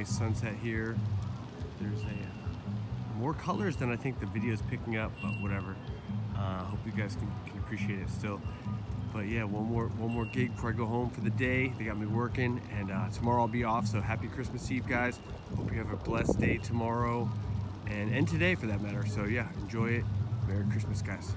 nice sunset here. There's a uh, more colors than I think the video is picking up, but whatever. Uh, hope you guys can, can appreciate it still. But yeah, one more one more gig before I go home for the day. They got me working, and uh, tomorrow I'll be off. So happy Christmas Eve, guys. Hope you have a blessed day tomorrow, and and today for that matter. So yeah, enjoy it. Merry Christmas, guys.